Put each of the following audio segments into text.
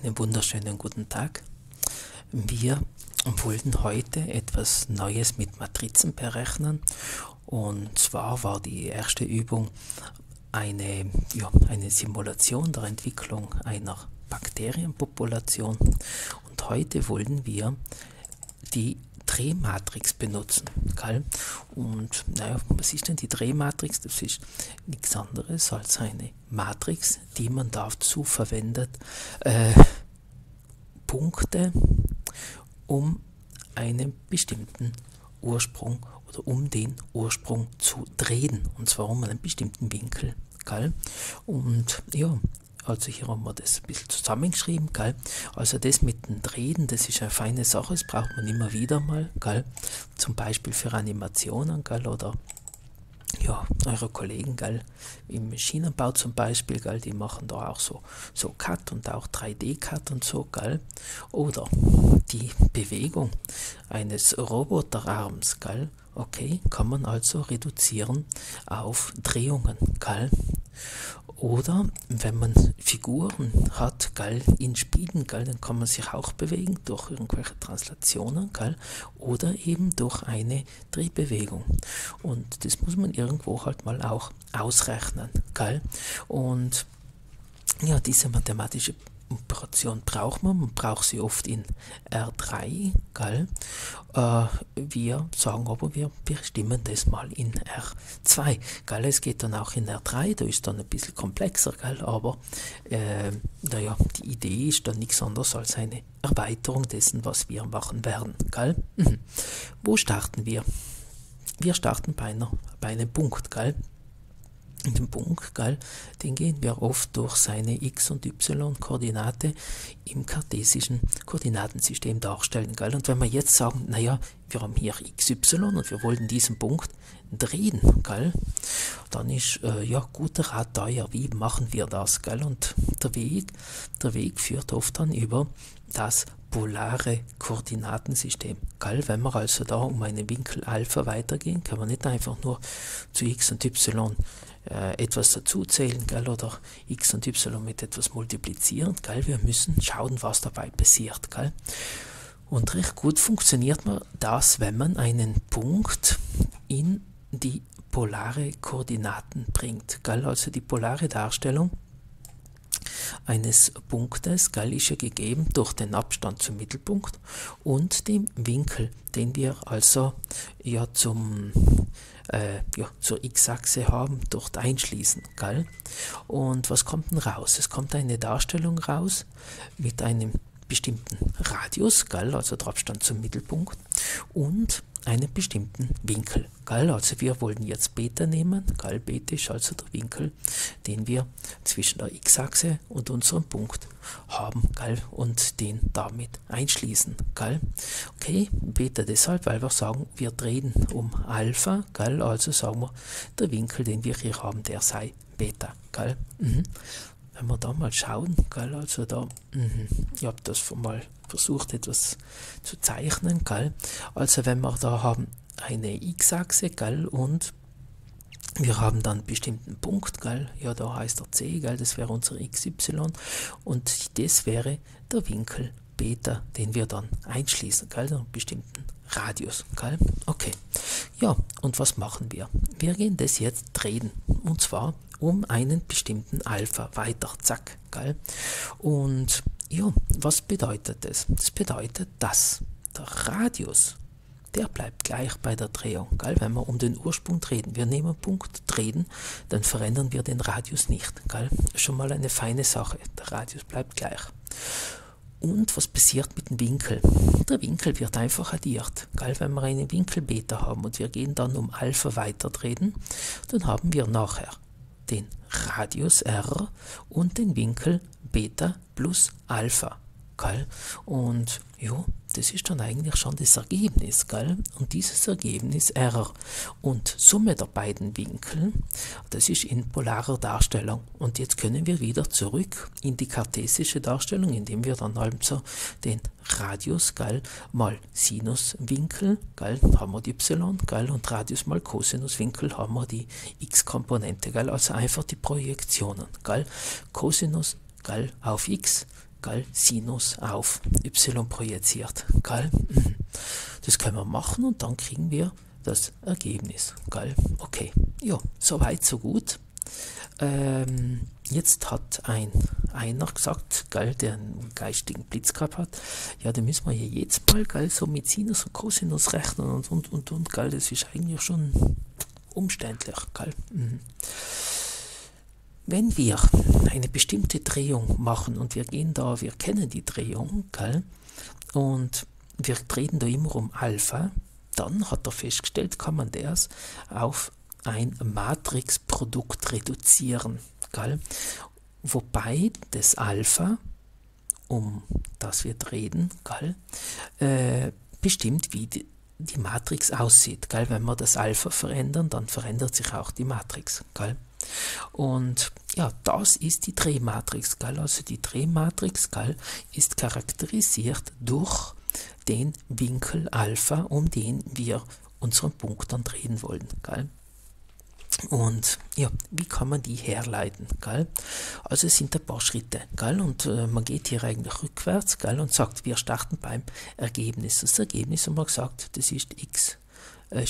Einen wunderschönen guten Tag. Wir wollten heute etwas Neues mit Matrizen berechnen. Und zwar war die erste Übung eine, ja, eine Simulation der Entwicklung einer Bakterienpopulation. Und heute wollen wir die Drehmatrix benutzen. Gell? Und naja, was ist denn die Drehmatrix? Das ist nichts anderes als eine Matrix, die man dazu verwendet, äh, Punkte um einen bestimmten Ursprung oder um den Ursprung zu drehen. Und zwar um einen bestimmten Winkel. Gell? Und ja, also hier haben wir das ein bisschen zusammengeschrieben, gell? Also das mit dem Drehen, das ist eine feine Sache, das braucht man immer wieder mal, gell? Zum Beispiel für Animationen, gell? Oder ja, eure Kollegen, gell, im Maschinenbau zum Beispiel, gell, die machen da auch so, so Cut und auch 3D-Cut und so, gell, oder die Bewegung eines Roboterarms, gell, okay, kann man also reduzieren auf Drehungen, gell, oder wenn man Figuren hat, gell, in Spielen, gell, dann kann man sich auch bewegen durch irgendwelche Translationen, gell, oder eben durch eine Drehbewegung. Und das muss man irgendwo halt mal auch ausrechnen, gell. Und ja, diese mathematische Operation braucht man, man braucht sie oft in R3, gell? Äh, wir sagen aber, wir bestimmen das mal in R2, gell? Es geht dann auch in R3, da ist dann ein bisschen komplexer, gell? Aber äh, naja, die Idee ist dann nichts anderes als eine Erweiterung dessen, was wir machen werden, gell? Mhm. Wo starten wir? Wir starten bei, einer, bei einem Punkt, gell? Den Punkt, gell, den gehen wir oft durch seine x- und y-Koordinate im kartesischen Koordinatensystem darstellen. Gell. Und wenn wir jetzt sagen, naja, wir haben hier xy und wir wollen diesen Punkt drehen, gell, dann ist äh, ja guter Rat teuer, wie machen wir das? Gell. Und der Weg, der Weg führt oft dann über das polare Koordinatensystem. Gell? Wenn wir also da um einen Winkel Alpha weitergehen, kann man nicht einfach nur zu x und y äh, etwas dazuzählen gell? oder x und y mit etwas multiplizieren. Gell? Wir müssen schauen, was dabei passiert. Gell? Und recht gut funktioniert das, wenn man einen Punkt in die polare Koordinaten bringt. Gell? Also die polare Darstellung eines Punktes, ja gegeben durch den Abstand zum Mittelpunkt und dem Winkel, den wir also ja zum äh, ja, zur x-Achse haben, dort einschließen. Gell? Und was kommt denn raus? Es kommt eine Darstellung raus mit einem bestimmten Radius, gell, also der Abstand zum Mittelpunkt, und einen bestimmten Winkel. Gell? Also wir wollen jetzt Beta nehmen, gell? Beta ist also der Winkel, den wir zwischen der x-Achse und unserem Punkt haben gell? und den damit einschließen. Gell? Okay, Beta deshalb, weil wir sagen, wir drehen um Alpha, gell? also sagen wir, der Winkel, den wir hier haben, der sei Beta. Gell? Mhm wenn wir da mal schauen, gell, also da, mh, ich habe das mal versucht etwas zu zeichnen, gell, also wenn wir da haben eine x-Achse, gell, und wir haben dann einen bestimmten Punkt, gell, ja, da heißt er c, gell, das wäre unser xy, und das wäre der Winkel Beta, den wir dann einschließen, gell, einen bestimmten Radius, gell, okay. Ja, und was machen wir? Wir gehen das jetzt drehen, und zwar um einen bestimmten Alpha weiter. Zack, geil. Und ja, was bedeutet das? Das bedeutet, dass der Radius, der bleibt gleich bei der Drehung. Geil? Wenn wir um den Ursprung drehen, wir nehmen Punkt, drehen, dann verändern wir den Radius nicht. Geil? Schon mal eine feine Sache. Der Radius bleibt gleich. Und was passiert mit dem Winkel? Der Winkel wird einfach addiert. Geil, wenn wir einen Winkel Beta haben und wir gehen dann um Alpha weiterdrehen, dann haben wir nachher den Radius r und den Winkel Beta plus Alpha. Gell? Und ja, das ist dann eigentlich schon das Ergebnis, gell? Und dieses Ergebnis R und Summe der beiden Winkel, das ist in polarer Darstellung. Und jetzt können wir wieder zurück in die kartesische Darstellung, indem wir dann also den Radius, gell, mal Sinuswinkel, gell, haben wir die y, gell, und Radius mal Cosinuswinkel haben wir die x-Komponente, gell, also einfach die Projektionen, gell, Cosinus, gell, auf x, gell, Sinus auf y projiziert. Gell? Mhm. Das können wir machen und dann kriegen wir das Ergebnis. Gell? Okay, ja, soweit, so gut. Ähm, jetzt hat ein einer gesagt, gell, der einen geistigen Blitz gehabt hat, ja, da müssen wir hier jetzt mal, gell, so mit Sinus und Cosinus rechnen und, und, und, und, gell, das ist eigentlich schon umständlich, gell. Mhm. Wenn wir eine bestimmte Drehung machen und wir gehen da, wir kennen die Drehung, gell, und wir drehen da immer um Alpha, dann hat er festgestellt, kann man das auf ein Matrixprodukt reduzieren. Gell? Wobei das Alpha, um das wir reden, gell, äh, bestimmt, wie die, die Matrix aussieht. Gell? Wenn wir das Alpha verändern, dann verändert sich auch die Matrix. Gell? Und ja, das ist die Drehmatrix. Gell? Also die Drehmatrix gell, ist charakterisiert durch den Winkel Alpha, um den wir unseren Punkt dann drehen wollen. Gell? Und ja, wie kann man die herleiten? Gell? Also es sind ein paar Schritte. Gell? Und äh, man geht hier eigentlich rückwärts gell? und sagt, wir starten beim Ergebnis. Das Ergebnis haben wir gesagt, das ist x äh.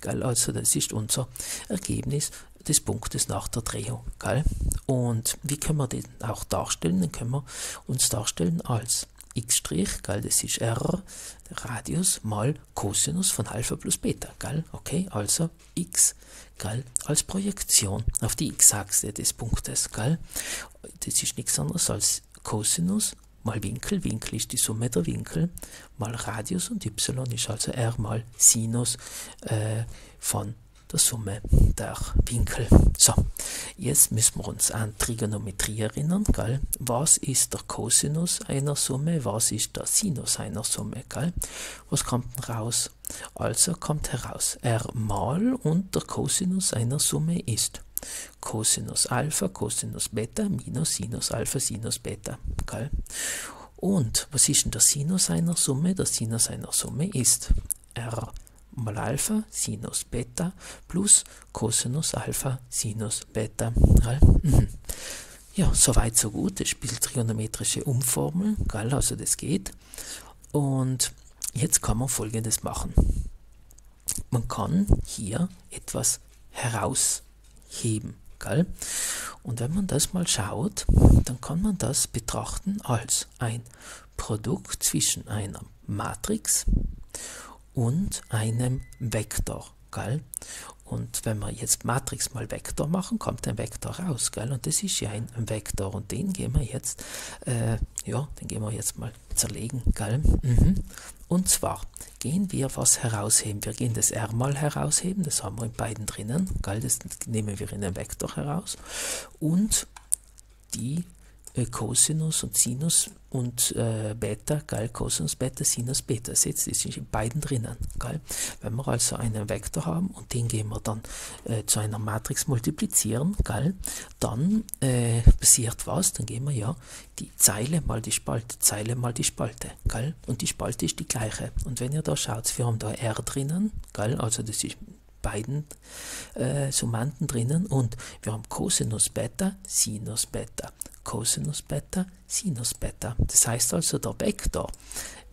Gell? Also das ist unser Ergebnis des Punktes nach der Drehung. Gell? Und wie können wir den auch darstellen? Den können wir uns darstellen als x', gell, das ist r, der Radius, mal Cosinus von Alpha plus Beta, gell, okay, also x, gell, als Projektion auf die x-Achse des Punktes, gell, das ist nichts anderes als Cosinus mal Winkel, Winkel ist die Summe der Winkel, mal Radius und y ist also r mal Sinus äh, von der Summe der Winkel. So, jetzt müssen wir uns an Trigonometrie erinnern. Gell? Was ist der Cosinus einer Summe? Was ist der Sinus einer Summe? Gell? Was kommt denn raus? Also kommt heraus r mal und der Cosinus einer Summe ist Cosinus Alpha, Cosinus Beta minus Sinus Alpha, Sinus Beta. Gell? Und was ist denn der Sinus einer Summe? Der Sinus einer Summe ist r mal Alpha Sinus Beta plus Cosinus Alpha Sinus Beta. Mhm. Ja, soweit so gut. Das bisschen trigonometrische Umformeln, gell? also das geht. Und jetzt kann man folgendes machen. Man kann hier etwas herausheben. Gell? Und wenn man das mal schaut, dann kann man das betrachten als ein Produkt zwischen einer Matrix und einem Vektor. Gell? Und wenn wir jetzt Matrix mal Vektor machen, kommt ein Vektor raus. Gell? Und das ist ja ein, Vektor und den gehen wir jetzt, äh, ja, den gehen wir jetzt mal zerlegen. Gell? Mhm. Und zwar gehen wir was herausheben. Wir gehen das R mal herausheben, das haben wir in beiden drinnen. Gell? Das nehmen wir in den Vektor heraus. Und die äh, Cosinus und Sinus und äh, Beta, geil, Cosinus Beta, Sinus Beta. Seht, das ist in beiden drinnen, geil. Wenn wir also einen Vektor haben und den gehen wir dann äh, zu einer Matrix multiplizieren, geil, dann äh, passiert was, dann gehen wir ja die Zeile mal die Spalte, Zeile mal die Spalte, geil, und die Spalte ist die gleiche. Und wenn ihr da schaut, wir haben da R drinnen, geil, also das ist beiden äh, Summanden drinnen und wir haben Cosinus Beta, Sinus Beta. Cosinus Beta, Sinus Beta. Das heißt also, der Vektor,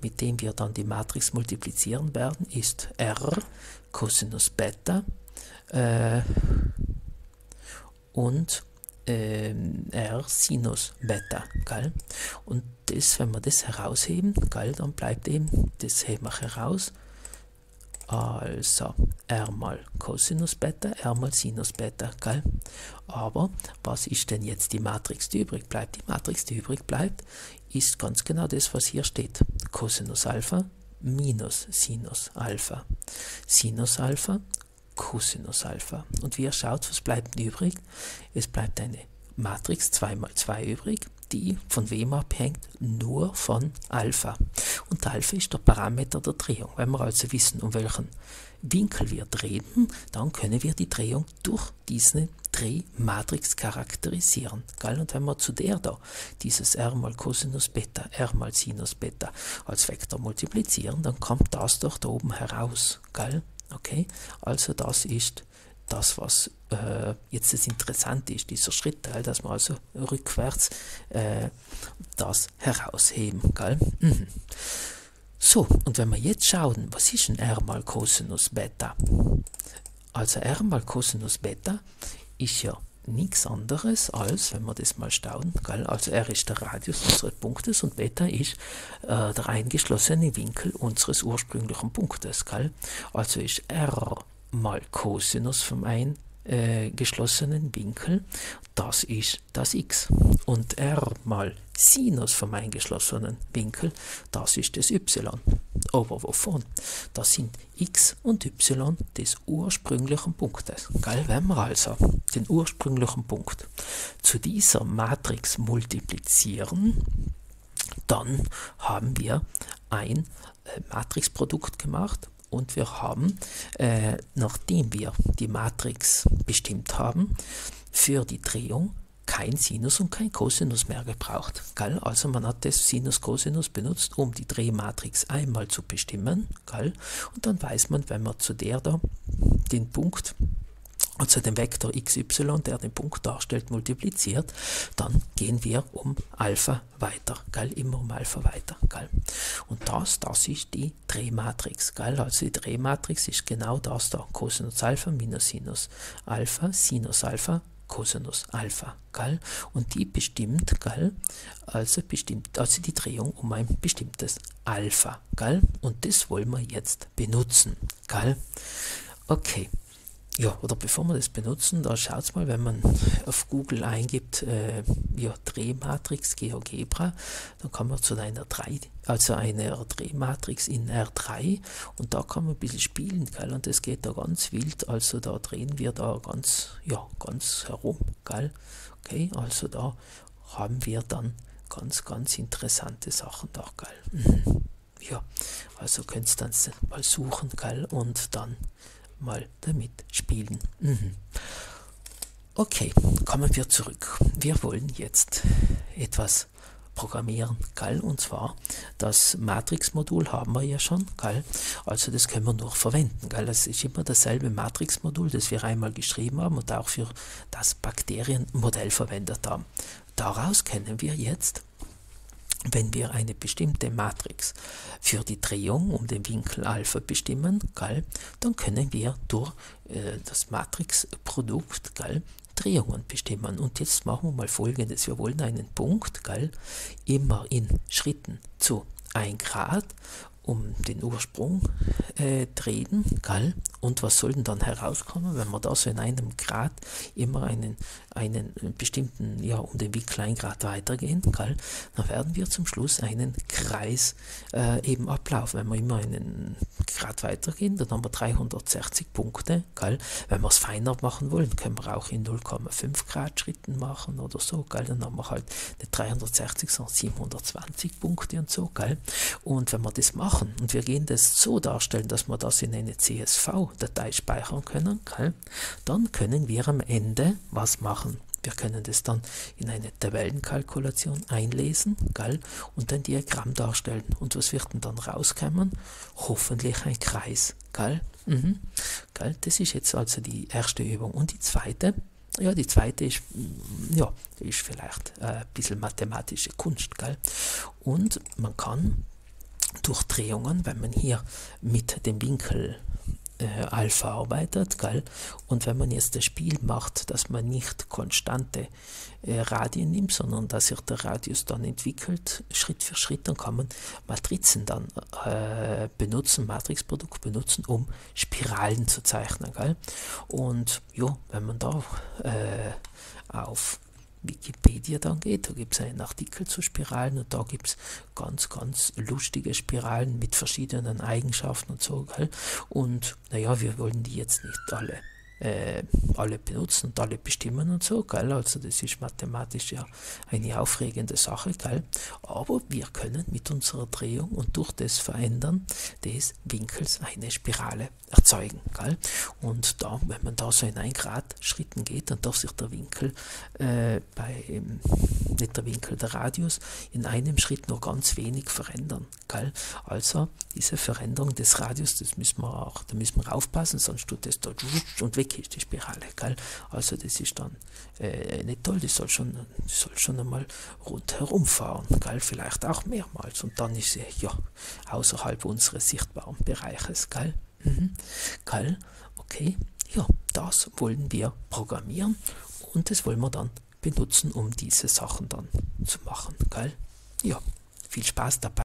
mit dem wir dann die Matrix multiplizieren werden, ist r Cosinus Beta äh, und äh, r Sinus Beta. Gell? Und das, wenn wir das herausheben, gell, dann bleibt eben, das heben wir heraus, also r mal Cosinus Beta, r mal Sinus Beta, gell? Aber was ist denn jetzt die Matrix, die übrig bleibt? Die Matrix, die übrig bleibt, ist ganz genau das, was hier steht. Cosinus Alpha minus Sinus Alpha. Sinus Alpha, Cosinus Alpha. Und wie ihr schaut, was bleibt übrig? Es bleibt eine Matrix 2 mal 2 übrig die von wem abhängt? Nur von Alpha. Und Alpha ist der Parameter der Drehung. Wenn wir also wissen, um welchen Winkel wir drehen, dann können wir die Drehung durch diese Drehmatrix charakterisieren. Und wenn wir zu der da dieses r mal Cosinus Beta, r mal Sinus Beta als Vektor multiplizieren, dann kommt das doch da oben heraus. Okay? Also das ist das, was äh, jetzt das Interessante ist, dieser Schrittteil, dass wir also rückwärts äh, das herausheben. Gell? Mhm. So, und wenn wir jetzt schauen, was ist ein R mal Cosinus Beta? Also R mal Cosinus Beta ist ja nichts anderes als, wenn wir das mal schauen, gell, also R ist der Radius unseres Punktes und Beta ist äh, der eingeschlossene Winkel unseres ursprünglichen Punktes. Gell. Also ist R mal Cosinus vom eingeschlossenen Winkel, das ist das x. Und R mal Sinus vom eingeschlossenen Winkel, das ist das y. Aber wovon? Das sind x und y des ursprünglichen Punktes. Geil, wenn wir also den ursprünglichen Punkt zu dieser Matrix multiplizieren, dann haben wir ein äh, Matrixprodukt gemacht und wir haben, äh, nachdem wir die Matrix bestimmt haben, für die Drehung kein Sinus und kein Cosinus mehr gebraucht. Gell? Also man hat das Sinus Cosinus benutzt, um die Drehmatrix einmal zu bestimmen. Gell? Und dann weiß man, wenn man zu der da den Punkt also den Vektor xy, der den Punkt darstellt, multipliziert, dann gehen wir um Alpha weiter, gell? immer um Alpha weiter. Gell? Und das, das ist die Drehmatrix. Gell? Also die Drehmatrix ist genau das da, Cosinus Alpha minus Sinus Alpha, Sinus Alpha Cosinus Alpha, gell? Und die bestimmt, gell? Also bestimmt, also die Drehung um ein bestimmtes Alpha, gell? Und das wollen wir jetzt benutzen, gell? Okay. Ja, oder bevor wir das benutzen, da schaut mal, wenn man auf Google eingibt, äh, ja, Drehmatrix GeoGebra, dann kann man zu einer 3, also einer Drehmatrix in R3 und da kann man ein bisschen spielen, gell, und das geht da ganz wild, also da drehen wir da ganz, ja, ganz herum, gell, okay, also da haben wir dann ganz, ganz interessante Sachen da, gell. Mhm. Ja, also könnt ihr dann mal suchen, gell, und dann mal damit spielen. Mhm. Okay, kommen wir zurück. Wir wollen jetzt etwas programmieren, geil, und zwar das Matrix-Modul haben wir ja schon, geil, also das können wir noch verwenden, geil, das ist immer dasselbe Matrix-Modul, das wir einmal geschrieben haben und auch für das Bakterienmodell verwendet haben. Daraus können wir jetzt wenn wir eine bestimmte Matrix für die Drehung um den Winkel Alpha bestimmen, gell, dann können wir durch äh, das Matrixprodukt Drehungen bestimmen. Und jetzt machen wir mal folgendes. Wir wollen einen Punkt gell, immer in Schritten zu 1 Grad um den Ursprung äh, drehen, gell? Und was soll denn dann herauskommen, wenn wir da so in einem Grad immer einen, einen bestimmten, ja, um den Winkel ein Grad weitergehen, gell? Dann werden wir zum Schluss einen Kreis äh, eben ablaufen. Wenn wir immer einen Grad weitergehen, dann haben wir 360 Punkte, gell? Wenn wir es feiner machen wollen, können wir auch in 0,5 Grad Schritten machen oder so, gell? Dann haben wir halt nicht 360, sondern 720 Punkte und so, gell? Und wenn wir das machen, machen und wir gehen das so darstellen, dass wir das in eine CSV-Datei speichern können, okay? dann können wir am Ende was machen. Wir können das dann in eine Tabellenkalkulation einlesen gell? und ein Diagramm darstellen. Und was wird denn dann rauskommen? Hoffentlich ein Kreis. Gell? Mhm. Gell? Das ist jetzt also die erste Übung. Und die zweite, ja, die zweite ist, mm, ja, ist vielleicht äh, ein bisschen mathematische Kunst. Gell? Und man kann Durchdrehungen, wenn man hier mit dem Winkel äh, Alpha arbeitet, gell? und wenn man jetzt das Spiel macht, dass man nicht konstante äh, Radien nimmt, sondern dass sich der Radius dann entwickelt, Schritt für Schritt, dann kann man Matrizen dann äh, benutzen, Matrixprodukt benutzen, um Spiralen zu zeichnen. Gell? Und ja, wenn man da äh, auf Wikipedia dann geht. Da gibt es einen Artikel zu Spiralen und da gibt es ganz, ganz lustige Spiralen mit verschiedenen Eigenschaften und so. Gell? Und naja, wir wollen die jetzt nicht alle äh, alle benutzen und alle bestimmen und so, gell? Also das ist mathematisch ja eine aufregende Sache, gell? Aber wir können mit unserer Drehung und durch das Verändern des Winkels eine Spirale erzeugen, gell? Und da, wenn man da so in 1 Grad Schritten geht, dann darf sich der Winkel äh, bei, ähm, nicht der Winkel, der Radius in einem Schritt nur ganz wenig verändern, gell? Also diese Veränderung des Radius, das müssen wir auch, da müssen wir aufpassen, sonst tut das da und weg die Spirale, gell? Also das ist dann äh, nicht toll, die soll schon, die soll schon einmal rundherum fahren, gell? Vielleicht auch mehrmals und dann ist sie ja außerhalb unseres sichtbaren Bereiches, gell? Mhm. Gell? Okay, ja, das wollen wir programmieren und das wollen wir dann benutzen, um diese Sachen dann zu machen, gell? Ja, viel Spaß dabei.